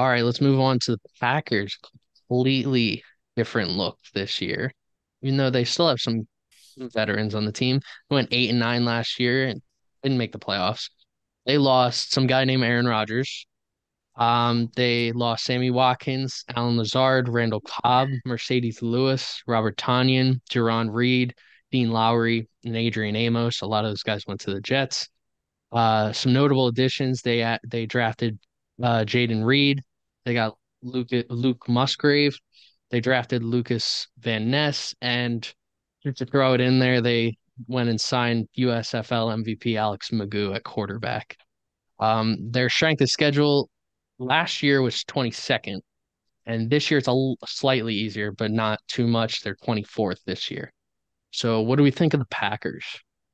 All right, let's move on to the Packers. Completely different look this year, even though they still have some veterans on the team. Went eight and nine last year and didn't make the playoffs. They lost some guy named Aaron Rodgers. Um, they lost Sammy Watkins, Allen Lazard, Randall Cobb, Marcedes Lewis, Robert Tonyan, Jarran Reed, Dean Lowry, and Adrian Amos. A lot of those guys went to the Jets. Uh, some notable additions. They they drafted uh, Jayden Reed. They got Luke Luke Musgrave. They drafted Lucas Van Ness, and to throw it in there, they went and signed USFL MVP Alex McGough at quarterback. Um, their strength of schedule last year was 22nd, and this year it's a slightly easier, but not too much. They're 24th this year. So, what do we think of the Packers?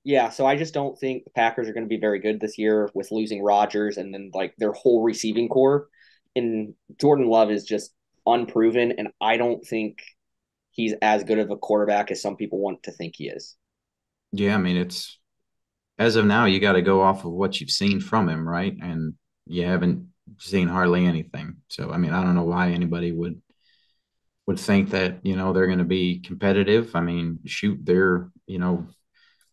Yeah, so I just don't think the Packers are going to be very good this year with losing Rodgers and then like their whole receiving corps. And Jordan Love is just unproven, and I don't think he's as good of a quarterback as some people want to think he is. Yeah, I mean it's as of now you got to go off of what you've seen from him, right? And you haven't seen hardly anything. So I mean, I don't know why anybody would would think that you know they're going to be competitive. I mean, shoot, they're you know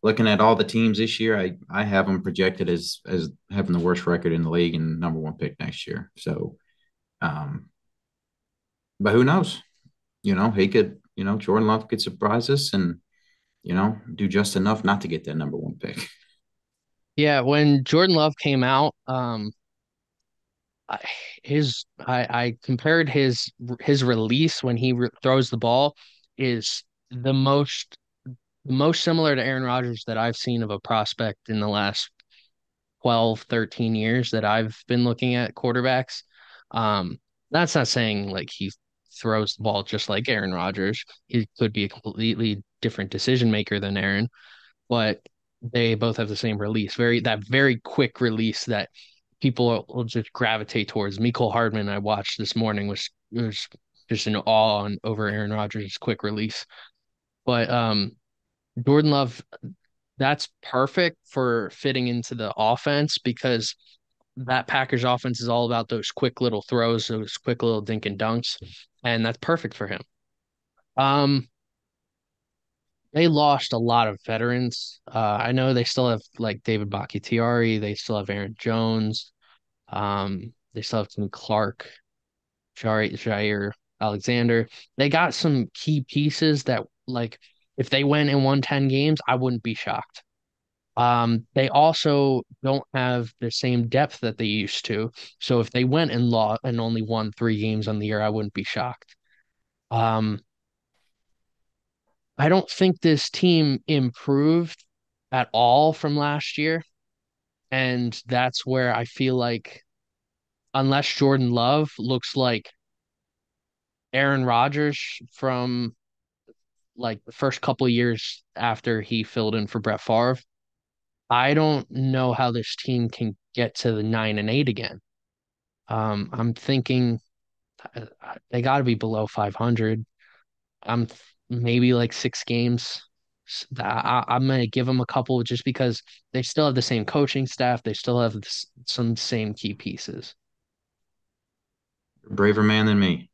looking at all the teams this year, I I have them projected as as having the worst record in the league and number one pick next year. So, um, but who knows? You know, he could. You know, Jordan Love could surprise us and you know do just enough not to get that number one pick. Yeah, when Jordan Love came out, um, his I I compared his his release when he re throws the ball is the most the most similar to Aaron Rodgers that I've seen of a prospect in the last 12, 13 years that I've been looking at quarterbacks. Um, that's not saying like he throws the ball just like Aaron Rodgers. He could be a completely different decision maker than Aaron, but they both have the same release. Very that very quick release that people will just gravitate towards. Mecole Hardman I watched this morning was was just in awe on over Aaron Rodgers' quick release. But um Jordan Love, that's perfect for fitting into the offense because that Packers offense is all about those quick little throws, those quick little dink and dunks, and that's perfect for him. Um, they lost a lot of veterans. Uh, I know they still have like David Bakhtiari, they still have Aaron Jones, um, they still have Tim Clark, Jair, Jaire Alexander. They got some key pieces that like if they went and won 10 games, I wouldn't be shocked. Um, they also don't have the same depth that they used to. So if they went and lost and only won three games on the year, I wouldn't be shocked. Um, I don't think this team improved at all from last year. And that's where I feel like, unless Jordan Love looks like Aaron Rodgers from like the first couple years after he filled in for Brett Favre, I don't know how this team can get to the nine and eight again. Um, I'm thinking uh, they got to be below 500. I'm maybe like six games. I, am gonna give them a couple just because they still have the same coaching staff. They still have some same key pieces. Braver man than me.